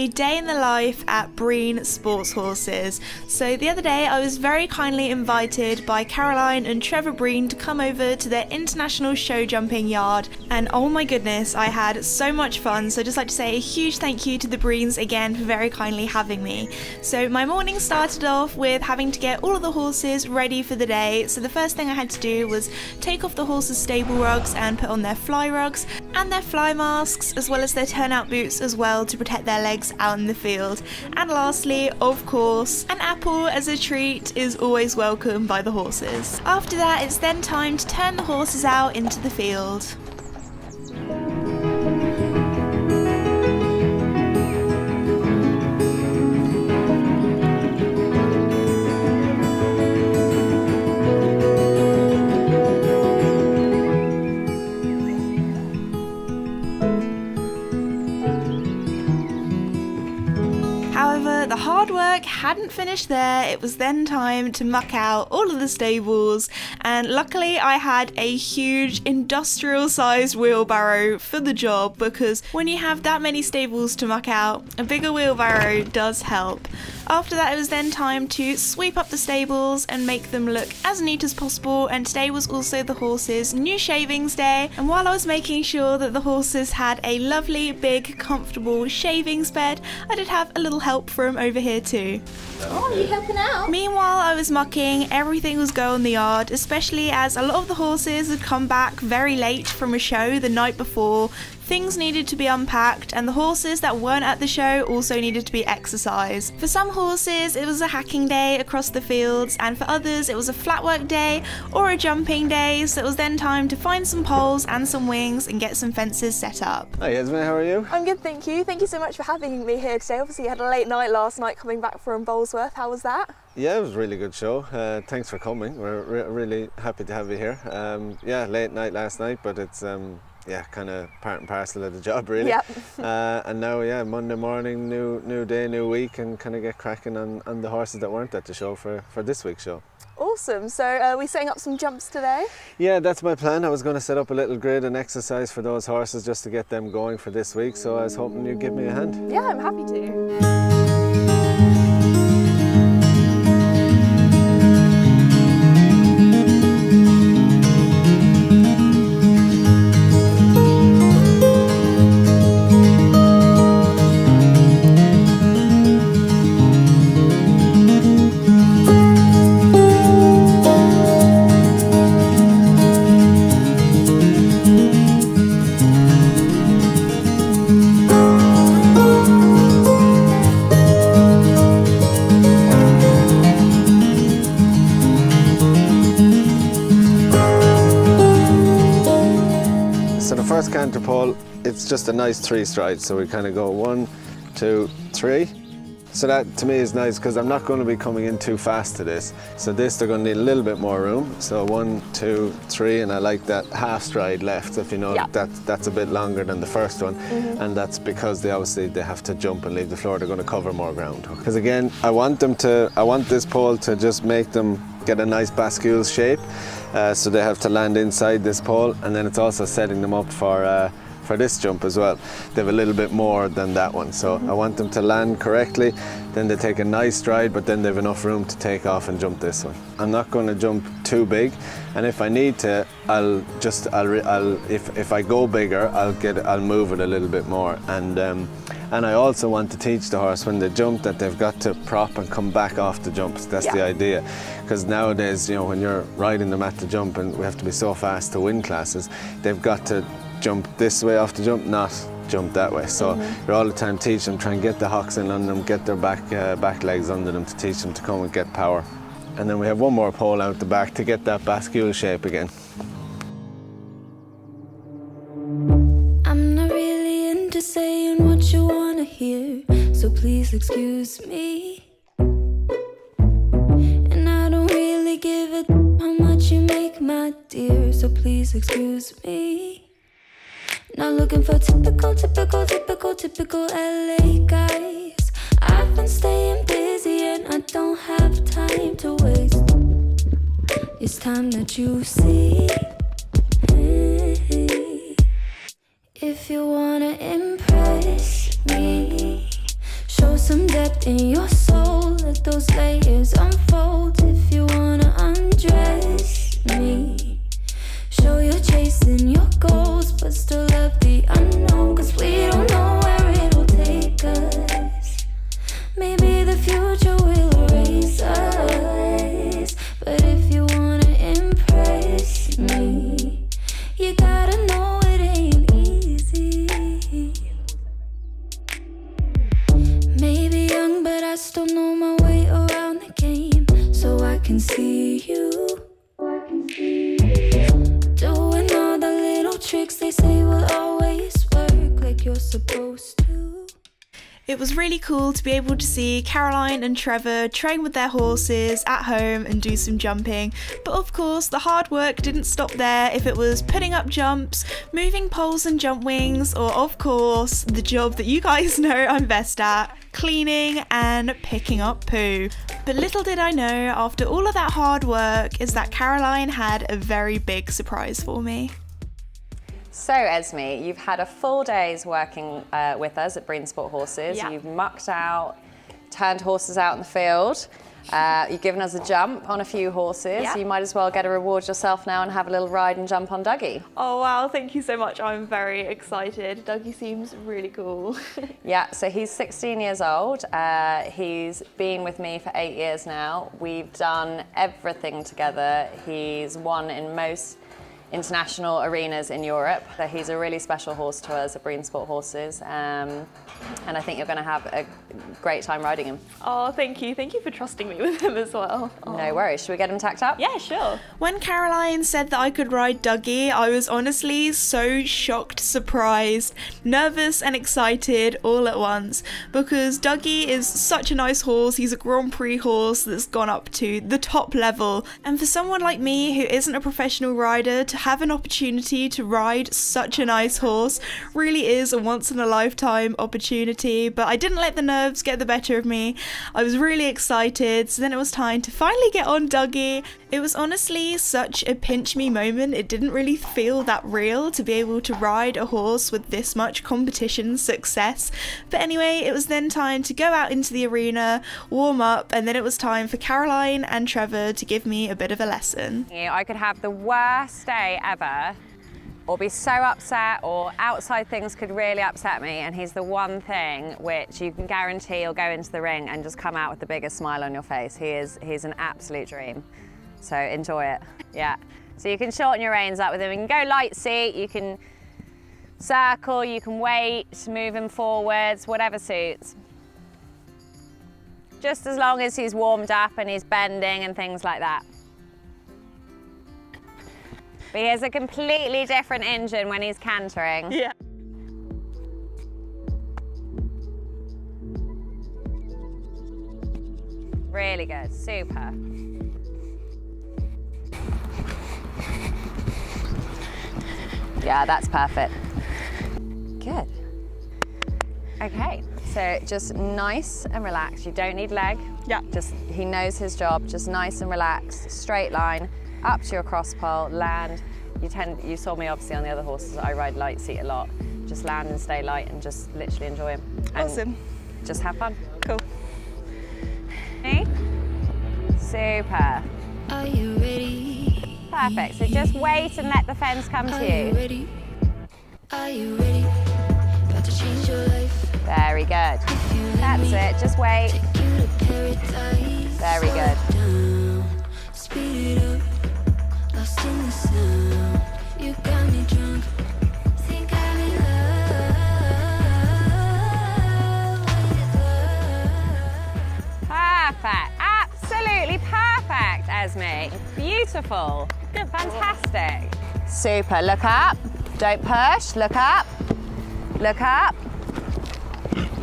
a day in the life at Breen Sports Horses. So, the other day I was very kindly invited by Caroline and Trevor Breen to come over to their international show jumping yard, and oh my goodness, I had so much fun. So, I'd just like to say a huge thank you to the Breens again for very kindly having me. So, my morning started off with having to get all of the horses ready for the day. So, the first thing I had to do was take off the horses' stable rugs and put on their fly rugs and their fly masks, as well as their turnout boots as well to protect their legs out in the field. And lastly, of course, an apple as a treat is always welcome by the horses. After that, it's then time to turn the horses out into the field. Hadn't finished there. It was then time to muck out all of the stables, and luckily, I had a huge industrial sized wheelbarrow for the job because when you have that many stables to muck out, a bigger wheelbarrow does help. After that, it was then time to sweep up the stables and make them look as neat as possible. And today was also the horses' new shavings day. And while I was making sure that the horses had a lovely, big, comfortable shavings bed, I did have a little help from over here too. Oh, you helping out? Meanwhile, I was mucking, everything was going in the yard, especially as a lot of the horses had come back very late from a show the night before. Things needed to be unpacked, and the horses that weren't at the show also needed to be exercised. For some horses, it was a hacking day across the fields, and for others, it was a flat work day or a jumping day, so it was then time to find some poles and some wings and get some fences set up. Hi Esme, how are you? I'm good, thank you. Thank you so much for having me here today. Obviously, you had a late night last night coming back from Bolesworth. How was that? Yeah, it was a really good show. Uh, thanks for coming. We're re- really happy to have you here. Um, yeah, late night last night, but it's um, yeah, kind of part and parcel of the job, really. Yep. uh, and now, yeah, Monday morning, new new day, new week, and kind of get cracking on, on the horses that weren't at the show for, for this week's show. Awesome. So, uh, we setting up some jumps today? Yeah, that's my plan. I was going to set up a little grid and exercise for those horses just to get them going for this week. So I was hoping you'd give me a hand. Yeah, I'm happy to. Just a nice three stride. So we kind of go one, two, three. So that to me is nice because I'm not going to be coming in too fast to this. So this they're going to need a little bit more room. So one, two, three, and I like that half stride left. If you know Yeah. that that's a bit longer than the first one, and that's because they obviously they have to jump and leave the floor. They're going to cover more ground. Because again, I want them to, I want this pole to just make them get a nice bascule shape. Uh, so they have to land inside this pole, and then it's also setting them up for. Uh, for this jump as well. They have a little bit more than that one. So I want them to land correctly, then they take a nice stride, but then they have enough room to take off and jump this one. I'm not going to jump too big, and if I need to, I'll just, I'll, I'll if, if I go bigger, I'll get, I'll move it a little bit more. And, um, and I also want to teach the horse when they jump that they've got to prop and come back off the jumps. That's the idea. Because nowadays, you know, when you're riding them at the jump and we have to be so fast to win classes, they've got to jump this way off the jump, not jump that way. So you're all the time teaching them, try and get the hocks in on them, get their back uh, back legs under them to teach them to come and get power. And then we have one more pole out the back to get that bascule shape again. I'm not really into saying what you wanna hear, so please excuse me. And I don't really give a how much you make, my dear, so please excuse me. Not looking for typical, typical, typical, typical LA guys. I've been staying busy and I don't have time to waste. It's time that you see. Really cool to be able to see Caroline and Trevor train with their horses at home and do some jumping. But of course, the hard work didn't stop there if it was putting up jumps, moving poles and jump wings, or of course, the job that you guys know I'm best at cleaning and picking up poo. But little did I know, after all of that hard work, is that Caroline had a very big surprise for me. So, Esme, you've had a full day's working uh, with us at Breen Sport Horses. Yeah. You've mucked out, turned horses out in the field. Uh, you've given us a jump on a few horses. Yeah. You might as well get a reward yourself now and have a little ride and jump on Dougie. Oh wow, thank you so much. I'm very excited. Dougie seems really cool. Yeah, so he's 16 years old. Uh, he's been with me for eight years now. We've done everything together. He's won in most international arenas in Europe. So he's a really special horse to us at Breen Sport Horses. Um, and I think you're going to have a great time riding him. oh, thank you. Thank you for trusting me with him as well. Oh. No worries. Should we get him tacked up? Yeah, sure. When Caroline said that I could ride Dougie, I was honestly so shocked, surprised, nervous, and excited all at once because Dougie is such a nice horse. He's a Grand Prix horse that's gone up to the top level. And for someone like me who isn't a professional rider, to have an opportunity to ride such a nice horse really is a once in a lifetime opportunity. But I didn't let the nerves get the better of me. I was really excited, so then it was time to finally get on Dougie. It was honestly such a pinch me moment. It didn't really feel that real to be able to ride a horse with this much competition success. But anyway, it was then time to go out into the arena, warm up, and then it was time for Caroline and Trevor to give me a bit of a lesson. I could have the worst day ever or be so upset or outside things could really upset me and he's the one thing which you can guarantee you'll go into the ring and just come out with the biggest smile on your face. He is he's an absolute dream. So enjoy it. Yeah. So you can shorten your reins up with him. You can go light seat, you can circle, you can wait, move him forwards, whatever suits. Just as long as he's warmed up and he's bending and things like that. But he has a completely different engine when he's cantering. Yeah. Really good, super. Yeah, that's perfect. Good. Okay, so just nice and relaxed. You don't need leg. Yeah. Just, he knows his job. Just nice and relaxed, straight line, up to your cross pole, land. You tend, you saw me obviously on the other horses. I ride light seat a lot. Just land and stay light and just literally enjoy him. And Awesome. Just have fun. Cool. Me? Super. Are you ready? Perfect. So just wait and let the fence come Are to you you. ready? Are you ready? About to change your life. Very good. If you let That's it. Just wait. Take you to paradise. Very Slow good. Perfect. Absolutely perfect, Esme. Beautiful. Fantastic. Super. Look up. Don't push. Look up. Look up.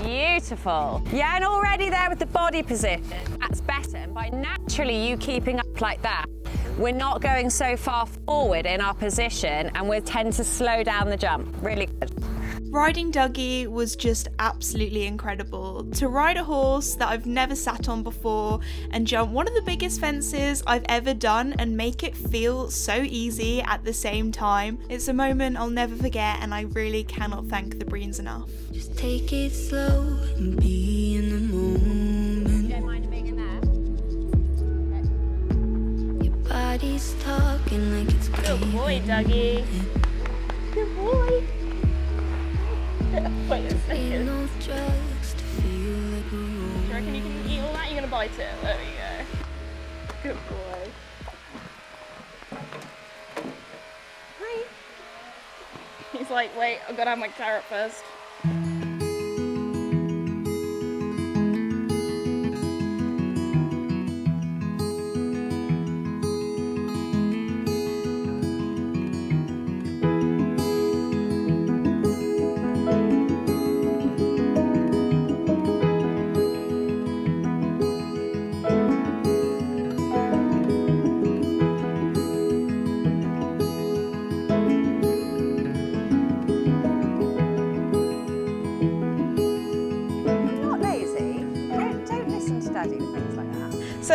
Beautiful. Yeah, and already there with the body position. That's better. And by naturally you keeping up like that, we're not going so far forward in our position and we tend to slow down the jump. Really good. Riding Dougie was just absolutely incredible. To ride a horse that I've never sat on before and jump one of the biggest fences I've ever done and make it feel so easy at the same time, it's a moment I'll never forget and I really cannot thank the Breens enough. Just take it slow and be just talking like it's Good boy, Dougie. Good boy. Wait a second. no drugs to feel like we're Do you reckon you can eat all that? You're gonna bite it. There we go. Good boy. Hi. He's like, wait, I've got to have my carrot first.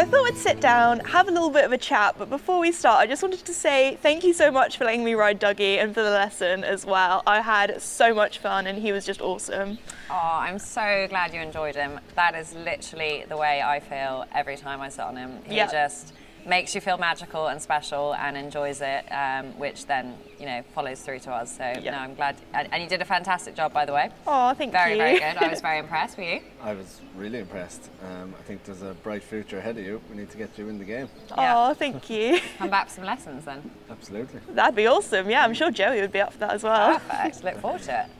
I thought we'd sit down, have a little bit of a chat, but before we start, I just wanted to say thank you so much for letting me ride Dougie and for the lesson as well. I had so much fun and he was just awesome. Oh, I'm so glad you enjoyed him. That is literally the way I feel every time I sit on him. He Yeah. just makes you feel magical and special and enjoys it, um, which then, you know, follows through to us. So, Yeah. no, I'm glad. And, and you did a fantastic job, by the way. Oh, thank Very, you. very good. I was very impressed. Were you? I was really impressed. Um, I think there's a bright future ahead of you. We need to get you in the game. Yeah. Oh, thank you. Come back for some lessons then. Absolutely. That'd be awesome. Yeah, I'm sure Joey would be up for that as well. Perfect. Look forward to it.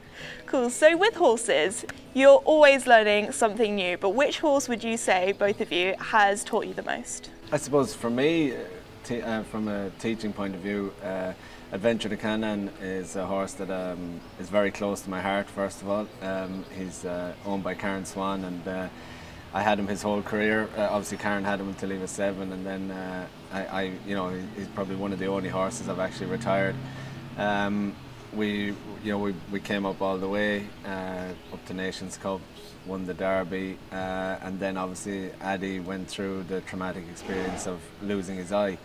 Cool. So with horses, you're always learning something new, but which horse would you say, both of you, has taught you the most? I suppose for me, uh, from a teaching point of view, uh, Adventure de Kannan is a horse that um, is very close to my heart. First of all, um, he's uh, owned by Karen Swan, and uh, I had him his whole career. Uh, obviously, Karen had him until he was seven, and then uh, I, I, you know, he's probably one of the only horses I've actually retired. Um, we, you know, we, we came up all the way up to Nations Cup, won the Derby, uh, and then obviously Addy went through the traumatic experience of losing his eye.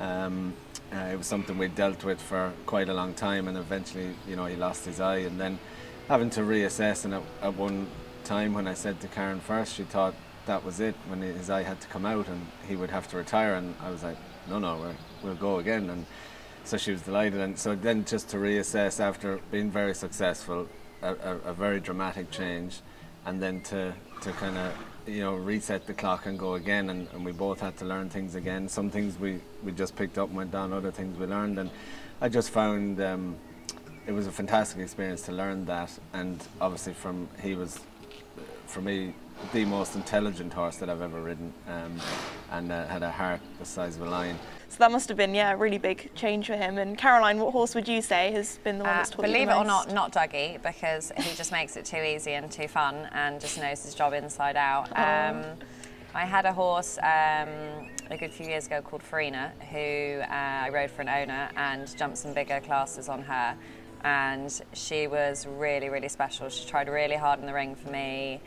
Um, uh, it was something we dealt with for quite a long time, and eventually, you know, he lost his eye, and then having to reassess. And at, at one time, when I said to Karen first, she thought that was it when his eye had to come out and he would have to retire. And I was like, no, no, we're, we'll go again. And so she was delighted. And so then just to reassess after being very successful, a, a, a very dramatic change, and then to, to kind of you know reset the clock and go again. And, and we both had to learn things again. Some things we, we just picked up and went down. Other things we learned. And I just found. Um, it was a fantastic experience to learn that, and obviously from he was, for me, the most intelligent horse that I've ever ridden, um, and uh, had a heart the size of a lion. So that must have been, yeah, a really big change for him. And Caroline, what horse would you say has been the one Uh, that's taught believe it or not, not Dougie, because he just makes it too easy and too fun and just knows his job inside out. Um, I had a horse um, a good few years ago called Farina, who uh, I rode for an owner and jumped some bigger classes on her. And she was really, really special. She tried really hard in the ring for me,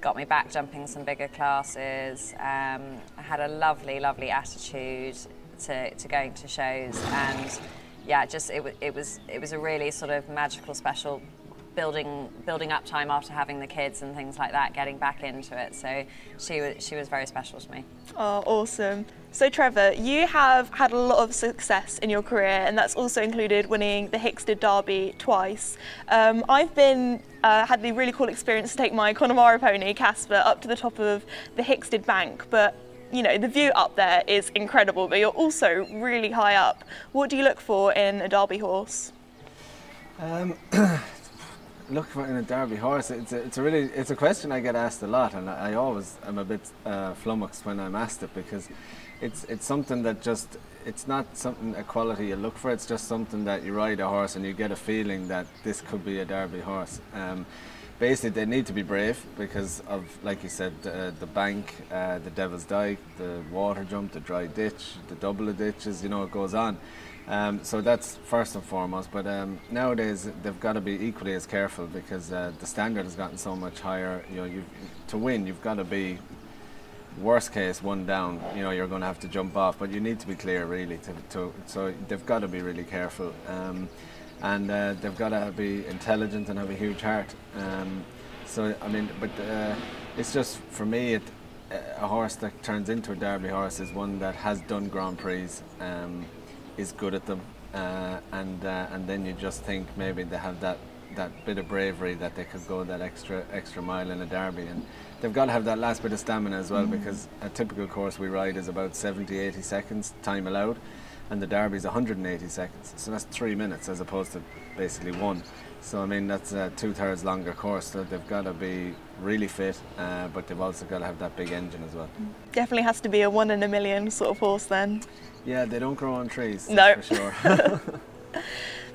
got me back jumping some bigger classes. Um, I had a lovely, lovely attitude to, to going to shows and yeah, just it, it was it was a really sort of magical, special building building up time after having the kids and things like that, getting back into it. So she was she was very special to me. Oh, awesome. So, Trevor, you have had a lot of success in your career, and that's also included winning the Hickstead Derby twice. Um, I've been uh, had the really cool experience to take my Connemara pony, Casper, up to the top of the Hickstead Bank, but you know, the view up there is incredible, but you're also really high up. What do you look for in a Derby horse? Um, look for in a Derby horse. It's a, it's a really it's a question I get asked a lot, and I, I always am a bit uh, flummoxed when I'm asked it because it's it's something that just it's not something a quality you look for. It's just something that you ride a horse and you get a feeling that this could be a Derby horse. Um, basically, they need to be brave because of like you said, uh, the bank, uh, the Devil's Dyke, the water jump, the dry ditch, the double of ditches. You know, it goes on. Um, so that's first and foremost. But um, nowadays they've got to be equally as careful because uh, the standard has gotten so much higher. You know, to win, you've got to be worst case one down. You know, you're going to have to jump off, but you need to be clear really. To, to so they've got to be really careful, um, and uh, they've got to be intelligent and have a huge heart. Um, so I mean, but uh, it's just for me, it, a horse that turns into a Derby horse is one that has done Grand Prix. Um, is good at them, uh, and uh, and then you just think maybe they have that that bit of bravery that they could go that extra extra mile in a derby and they've got to have that last bit of stamina as well because a typical course we ride is about 70 80 seconds time allowed and the derby's 180 seconds so that's three minutes as opposed to basically one so I mean that's a two-thirds longer course so they've got to be really fit uh, but they've also got to have that big engine as well Definitely has to be a one in a million sort of horse then. yeah they don't grow on trees No. for sure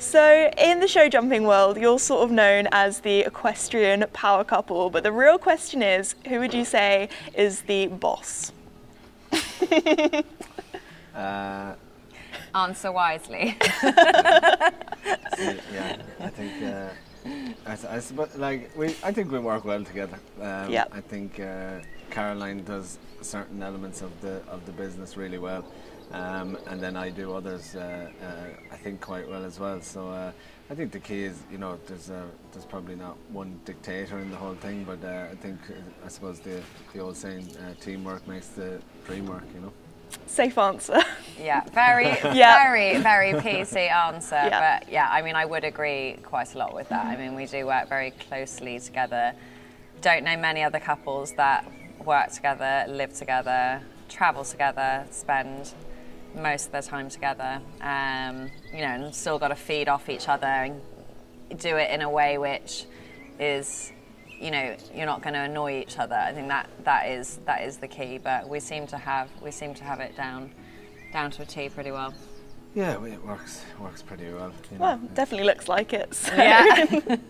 So, in the show jumping world, you're sort of known as the equestrian power couple, but the real question is who would you say is the boss? uh, Answer wisely. yeah, I think uh, I, s- I suppose like we I think we work well together. Um, Yep. I think uh, Caroline does certain elements of the of the business really well, um, and then I do others. Uh, uh, I think quite well as well. So. Uh, I think the key is, you know, there's uh, there's probably not one dictator in the whole thing, but uh, I think I suppose the the old saying, uh, teamwork makes the dream work, you know. Safe answer. Yeah, very, Yeah. very, very PC answer. Yeah. But yeah, I mean, I would agree quite a lot with that. I mean, we do work very closely together. Don't know many other couples that work together, live together, travel together, spend most of their time together. Um, you know, and still got to feed off each other and do it in a way which is you know you're not going to annoy each other i think that that is that is the key but we seem to have we seem to have it down down to a t pretty well Yeah, it works works pretty well. You know. well, definitely looks like it. so- yeah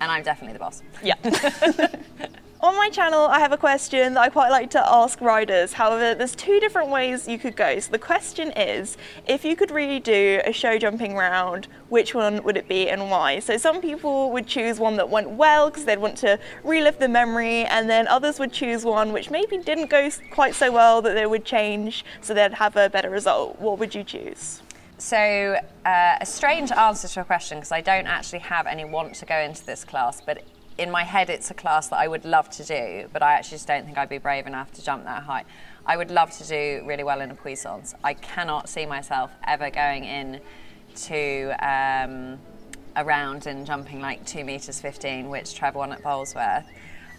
and i'm definitely the boss Yeah. On my channel, I have a question that I quite like to ask riders. However, there's two different ways you could go. So the question is, if you could redo a show jumping round, which one would it be and why? So some people would choose one that went well because they'd want to relive the memory, and then others would choose one which maybe didn't go quite so well that they would change so they'd have a better result. What would you choose? So, uh, a strange answer to a question because I don't actually have any want to go into this class, but in my head, it's a class that I would love to do, but I actually just don't think I'd be brave enough to jump that high. I would love to do really well in a puissance. I cannot see myself ever going in to um, a round and jumping like two meters 15, which Trevor won at Bolesworth.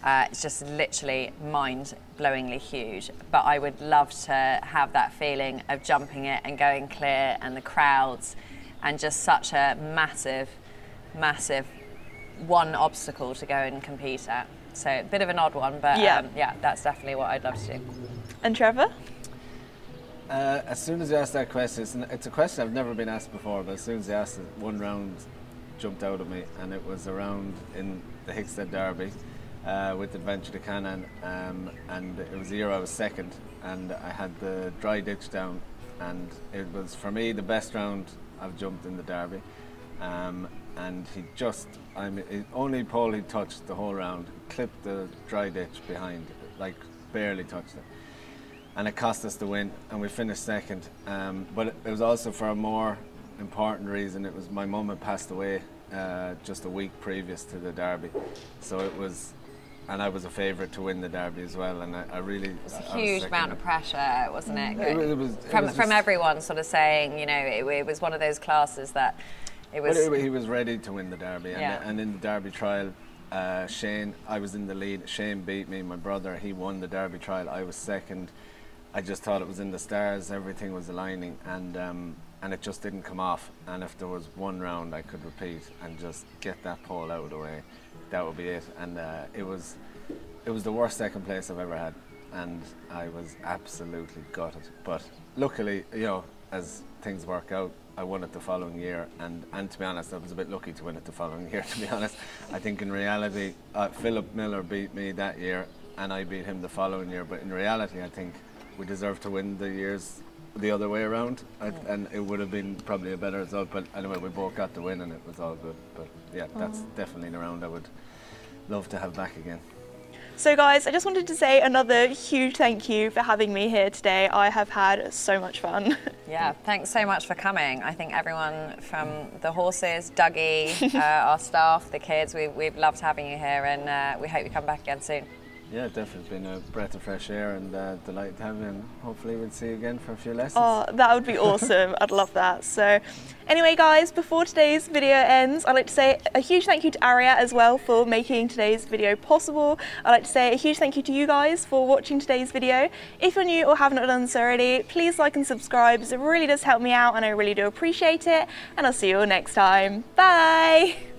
Uh, it's just literally mind blowingly huge. But I would love to have that feeling of jumping it and going clear and the crowds and just such a massive, massive one obstacle to go and compete at. So a bit of an odd one, but Yeah. um, yeah, that's definitely what I'd love to do. And Trevor? Uh, as soon as you asked that question, it's, an, it's a question I've never been asked before, but as soon as you asked it, one round jumped out at me, and it was around in the Hickstead Derby uh, with Adventure de Kannan, um, and it was the year I was second, and I had the dry ditch down, and it was for me the best round I've jumped in the Derby. Um, and he just, I mean, it, only Paul he touched the whole round, clipped the dry ditch behind, like barely touched it and it cost us the win, and we finished second. Um, but it, it was also for a more important reason. It was my mum had passed away uh, just a week previous to the derby, so it was, and I was a favourite to win the derby as well. And I, I really, It's I- a I was huge sick amount of it. pressure, wasn't it? It it was- it from was from everyone sort of saying, you know, it, it was one of those classes that it was. But it- he was ready to win the derby, and, Yeah. and in the derby trial, uh, Shane, I was in the lead. Shane beat me, my brother. He won the derby trial. I was second. I just thought it was in the stars. Everything was aligning, and um, and it just didn't come off. And if there was one round I could repeat and just get that pole out of the way, that would be it. And uh, it was it was the worst second place I've ever had, and I was absolutely gutted. But luckily, you know, as things work out, I won it the following year, and, and to be honest, I was a bit lucky to win it the following year. To be honest, I think in reality, uh, Phillip Miller beat me that year, and I beat him the following year. But in reality, I think we deserved to win the years the other way around, I, and it would have been probably a better result. But anyway, we both got the win, and it was all good. But yeah, that's definitely the round I would love to have back again. So, guys, I just wanted to say another huge thank you for having me here today. I have had so much fun. Yeah, thanks so much for coming. I think everyone from the horses, Dougie, uh, our staff, the kids, we, we've loved having you here and uh, we hope you come back again soon. Yeah, definitely been a breath of fresh air and uh, delight to have you. And hopefully, we'll see you again for a few lessons. Oh, that would be awesome. I'd love that. So, anyway, guys, before today's video ends, I'd like to say a huge thank you to Ariat as well for making today's video possible. I'd like to say a huge thank you to you guys for watching today's video. If you're new or haven't done so already, please like and subscribe. It really does help me out and I really do appreciate it. And I'll see you all next time. Bye!